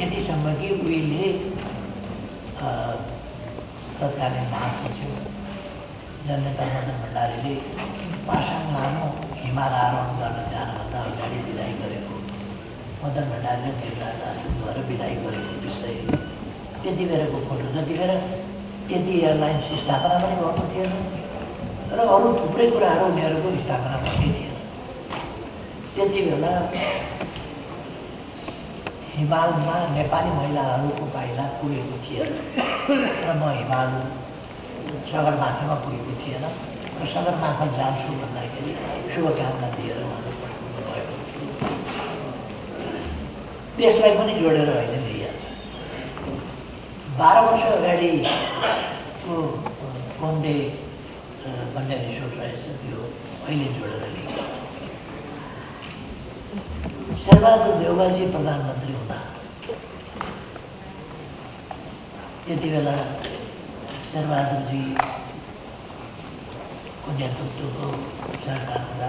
यतिसम्म कि उहिले तत्कालीन महासचिव जननेता मदन भण्डारीले पासाङ लामो हिमाल आरोहण गर्न जानुभन्दा अगाडि विदाई गरेको मदन भण्डारी र देवराज आशिषद्वारा विदाई गरेको विषय त्यति बेलाको फोटो जति बेला त्यति एयरलाइन्स स्थापना पनि भएको थिएन र अरू थुप्रै कुराहरू उनीहरूको स्थापना भएकै थिएन। त्यति बेला हिमालमा नेपाली महिलाहरूको पाइला पुगेको थिएन। र म हिमाल सगरमाथामा पुगेको थिएन। र सगरमाथा जान्छु भन्दाखेरि शुभकामना दिएर उहाँले पठाउनु भएको थियो। त्यसलाई पनि जोडेर अहिले ल्याइएको छ बाह्र वर्ष अगाडिको कोन्डे भन्ने रिसोर्ट रहेछ त्यो अहिले जोडेर ल्याइएको शेरबहादुर देउबाजी प्रधानमन्त्री हुँदा त्यति बेला शेरबहादुरजीको नेतृत्वको सरकार हुँदा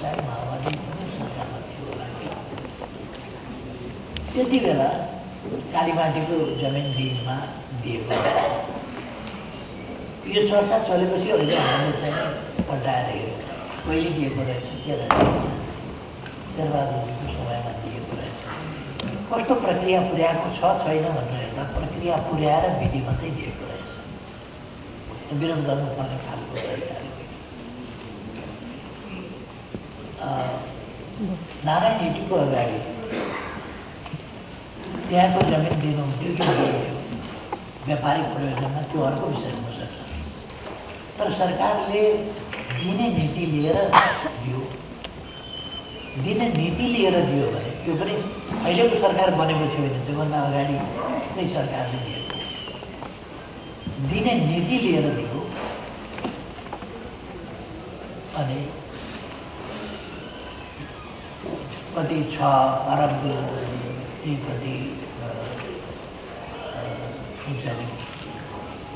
सायद माओवादी पनि सरकारमा थियो होला कि त्यति बेला कालीमाटीको जमिन लिजमा रहेछ यो चर्चा चलेपछि अहिले हामीले चाहिँ पल्टाएर हेऱ्यौँ। कहिले दिएको रहेछ के रहेछ। शेरबहादुरजीको समयमा दिएको रहेछ कस्तो प्रक्रिया पुर्याएको छ छैन भनेर हेर्दा प्रक्रिया पुर्याएर विधि मात्रै दिएको रहेछ विरोध गर्नुपर्ने खालको तरिकाले अ, नारायण हिटीको अगाडि त्यहाँको जमिन दिनु ड्युटी व्यापारिक प्रयोजनमा त्यो अर्को विषय हुनसक्छ तर सरकारले दिने नीति लिएर दियो दिने नीति लिएर दियो भने त्यो पनि अहिलेको सरकार बनेपछि होइन, त्योभन्दा अगाडि नै सरकारले दिएको दिने नीति लिएर दियो अनि कति छ अरब कि कति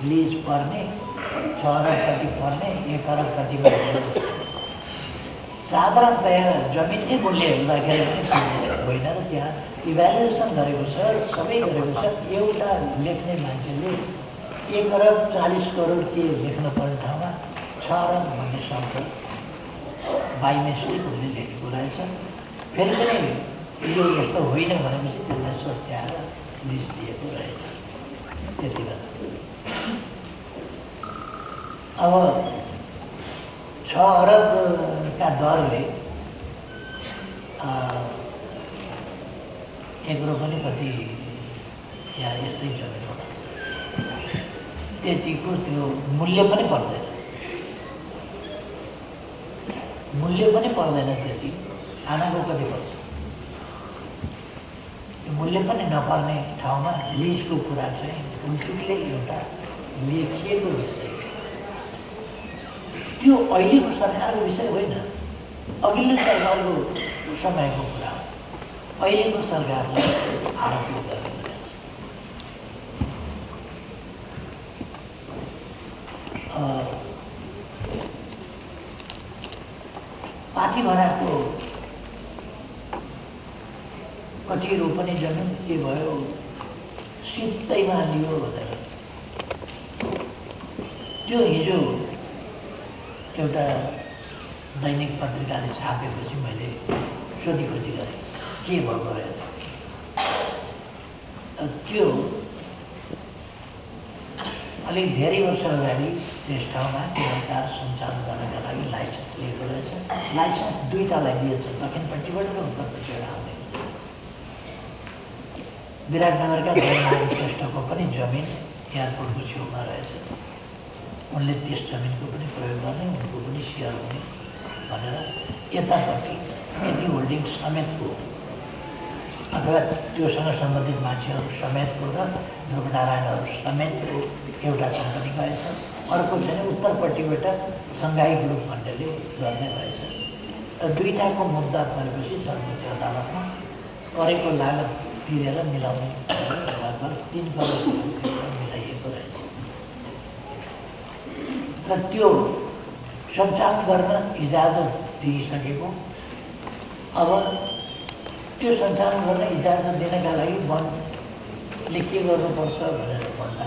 लिज पर्ने, छ अरब कति पर्ने, एक अरब कतिमा। साधारणतया जमिनकै मूल्य हेर्दाखेरि पनि होइन र त्यहाँ इभ्यालुएसन गरेको छ सबै गरेको छ एउटा लेख्ने मान्छेले एक अरब चालिस करोड के लेख्न पर्ने ठाउँमा छ अरब भन्ने शब्द बाई मिस्टेक उसले लेखेको रहेछ फेरि पनि यो यस्तो होइन भनेपछि त्यसलाई सोच्याएर लिस्ट दिएको रहेछ त्यति बेला अब छ अरबका दरले एग्रो पनि कति यहाँ यस्तै होला त्यतिको त्यो मूल्य पनि पर्दैन मूल्य पनि पर्दैन त्यति आनाको कति पर्छ मूल्य पनि नपर्ने ठाउँमा लिजको कुरा चाहिँ भुलचुकले एउटा लेखिएको विषय त्यो अहिलेको सरकारको विषय होइन। अघिल्लो सरकारको समयको कुरा हो। अहिलेको सरकारले आरोपित गर्ने अ, पाथी भराको कति रोपनी जमिन के भयो सित्तैमा लियो भनेर। त्यो हिजो एउटा दैनिक पत्रिकाले छापेपछि मैले सोधी खोजी गरेँ, के भएको रहेछ? त्यो अलिक धेरै वर्ष अगाडि त्यस ठाउँमा सरकार सञ्चालन गर्नका लागि लाइसेन्स लिएको रहेछ। लाइसेन्स दुईवटालाई दिएछ, दक्षिणपट्टिबाट र उत्तरपट्टिबाट आउने। विराटनगरका धननारायण श्रेष्ठको पनि जमिन एयरपोर्टको छेउमा रहेछ। उनले त्यस जमिनको पनि प्रयोग गर्ने उनको पनि सेयर हुने भनेर यतापट्टि यति होल्डिङ समेतको अथवा त्योसँग सम्बन्धित मान्छेहरू समेतको र ध्रुवनारायणहरू समेतको एउटा कम्पनी गएछ अर्को चाहिँ उत्तरपट्टिबाट सङ्घाई ग्रुप भन्नेले गर्ने भएछ र दुईवटाको मुद्दा परेपछि सर्वोच्च अदालतमा परेको लागत तिरेर मिलाउने लगभग तिन करोड रहेछ र त्यो सञ्चालन गर्न इजाजत दिइसकेको। अब त्यो सञ्चालन गर्न इजाजत दिनका लागि वन ले के गर्नुपर्छ भनेर भन्दा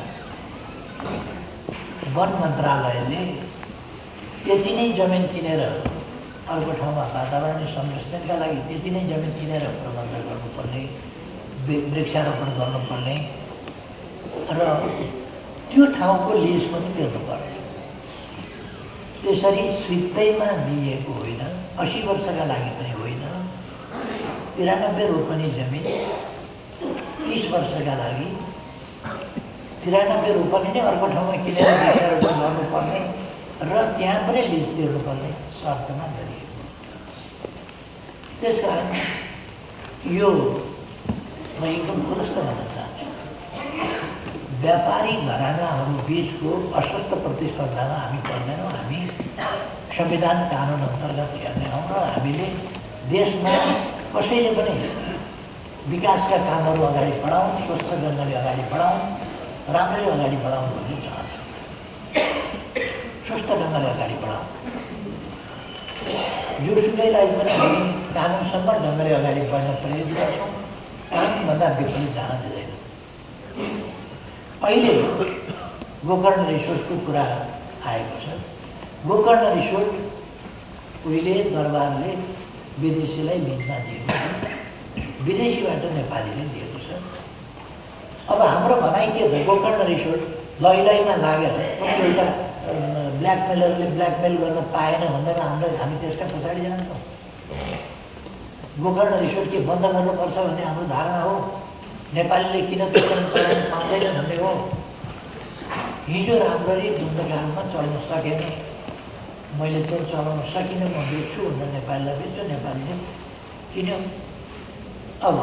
वन मन्त्रालयले त्यति नै जमिन किनेर अर्को ठाउँमा वातावरणीय संरक्षणका लागि त्यति नै जमिन किनेर प्रबन्ध गर्नुपर्ने वृक्षारोपण गर्नुपर्ने र त्यो ठाउँको लिज पनि तिर्नुपर्ने। त्यसरी सित्तैमा दिएको होइन। असी वर्षका लागि पनि होइन। तिरानब्बे रोपनी जमिन। तिस वर्षका लागि। तिरानब्बे रोपनी नै अर्को ठाउँमा किनेर वृक्षारोपण गर्नुपर्ने र त्यहाँ पनि लिज तिर्नुपर्ने शर्तमा गरिएको। त्यसकारण यो म एकदम खुलस्त भन्न चाहन्छु। व्यापारी घरानाहरू बिचको अस्वस्थ प्रतिस्पर्धामा हामी पर्दैनौँ। हामी संविधान कानुन अन्तर्गत हेर्ने हौँ र हामीले देशमा कसैले पनि विकासका कामहरू अगाडि बढाउँ स्वच्छ ढङ्गले अगाडि बढाउँ राम्ररी अगाडि बढाउँ भन्ने चाहन्छु। स्वस्थ ढङ्गले अगाडि बढाउँ जोसुकैलाई पनि हामी कानुनसम्म ढङ्गले अगाडि बढ्न प्रेरित गर्छौँ। कानुनभन्दा विपरीत जान दिँदैन। अहिले गोकर्ण रिसोर्टको कुरा आएको छ। गोकर्ण रिसोर्ट उहिले दरबारले विदेशीलाई लिजमा दिएको छ। विदेशीबाट नेपालीले दिएको छ। अब हाम्रो भनाइ के छ गोकर्ण रिसोर्ट लैलैमा लागेर एउटा ब्ल्याकमेलरले ब्ल्याकमेल गर्न पाएन भन्दैमा हाम्रो हामी त्यसका पछाडि जान्छौँ। गोकर्ण रिसोर्ट के बन्द गर्नुपर्छ भन्ने हाम्रो धारणा हो। नेपालीले किन त्यो चलाउन पाउँदैन भन्ने हो। हिजो राम्ररी धुन्धकालमा चल्न सकेन। मैले त्यो चलाउन सकिनँ म बेच्छु भनेर नेपालीलाई बेच्छु नेपालीले किन्यो। अब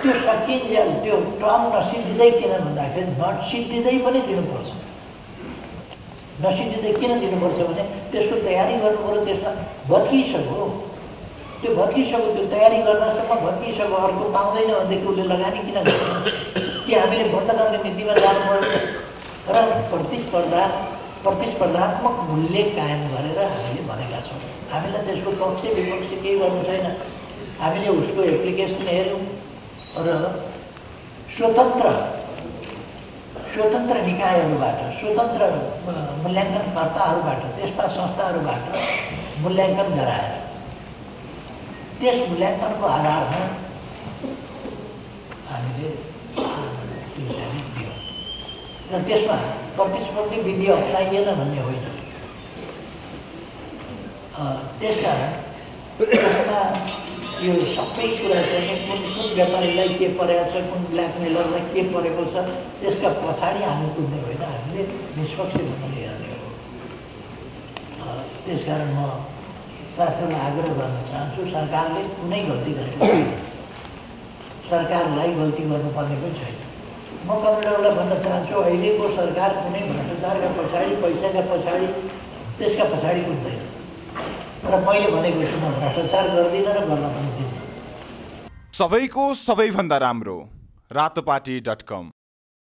त्यो सकिन्जेल त्यो टर्म नसिद्धिँदै किन भन्दाखेरि नसिद्धिँदै पनि दिनुपर्छ। नसिद्धिँदै किन दिनुपर्छ भने त्यसको तयारी गर्नु पऱ्यो त्यसमा भत्किसक्यो त्यो भत्किसक्यो त्यो तयारी गर्दासम्म भत्किसक्यो अर्को पाउँदैन भनेदेखि उसले लगानी किन गर्छ कि हामीले बन्द नीतिमा जानु पऱ्यो? र प्रतिस्पर्धा प्रतिस्पर्धात्मक मूल्य कायम गरेर हामीले भनेका छौँ। हामीलाई त्यसको पक्ष विपक्ष केही गर्नु छैन। हामीले उसको एप्लिकेसन हेऱ्यौँ र स्वतन्त्र स्वतन्त्र निकायहरूबाट स्वतन्त्र मूल्याङ्कनकर्ताहरूबाट त्यस्ता संस्थाहरूबाट मूल्याङ्कन गराएर त्यस मूल्याङ्कनको आधारमा हामीले र त्यसमा प्रतिस्पर्धी विधि अप्नाइएन भन्ने होइन। त्यसकारण त्यसमा यो सबै कुरा चाहिँ कुन कुन व्यापारीलाई के परेको छ कुन ब्ल्याकमेलरलाई के परेको छ त्यसका पछाडि हामी कुद्ने होइन हामीले निष्पक्ष ढङ्गले हेर्ने हो। त्यसकारण म साथीहरूलाई आग्रह गर्न चाहन्छु सरकारले कुनै गल्ती गरेको छैन। सरकारलाई गल्ती गर्नुपर्ने पनि छैन। म कमरेडरलाई भन्न चाहन्छु अहिलेको सरकार कुनै भ्रष्टाचारका पछाडि पैसाका पछाडि त्यसका पछाडि कुद्दैन। र मैले भनेको छु म भ्रष्टाचार गर्दिनँ र गर्न पनि दिन्न सबैको सबैभन्दा राम्रो। Ratopati dot com.